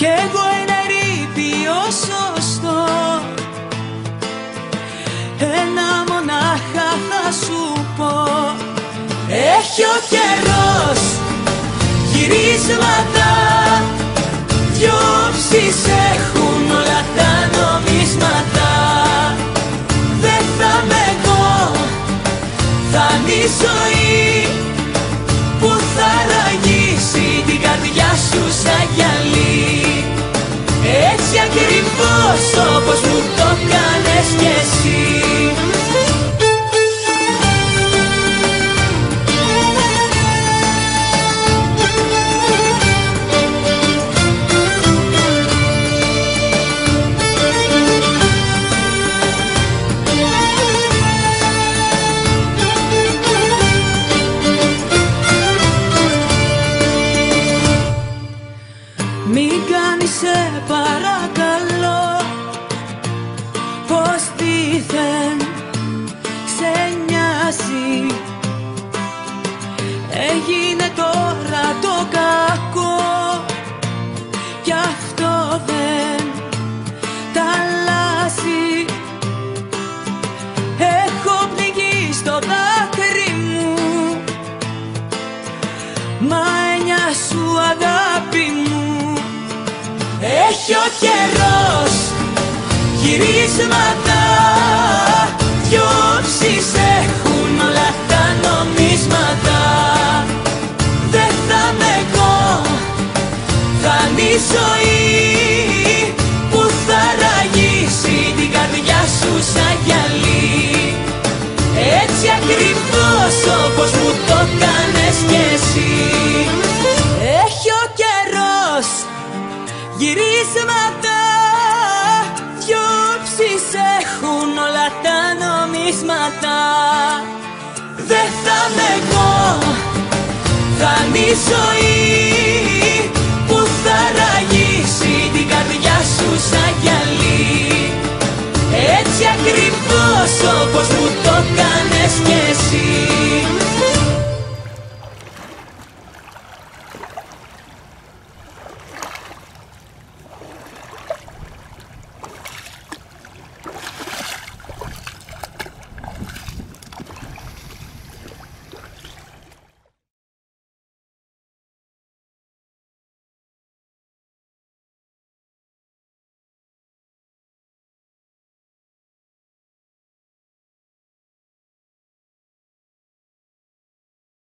κι εγώ ένα ρήπιος σωστό. Ένα μονάχα θα σου πω. Έχει ο καιρός γυρίσματα. Δυο όψεις έχουν όλα τα νομίσματα. Δεν θα με εγώ, θα είναι η ζωή σου σαν γυαλί. Έτσι ακριβώς όπως μου το κάνες κι εσύ παρακαλώ. Πως δίθεν σε νοιάζει. Έγινε ο καιρός. Γυρίσματα νομίσματα Δεν θα με εγώ, θα είναι η ζωή Που θα ραγίσει την καρδιά σου σαν γυαλί. Έτσι ακριβώς όπως μου το κάνες κι εσύ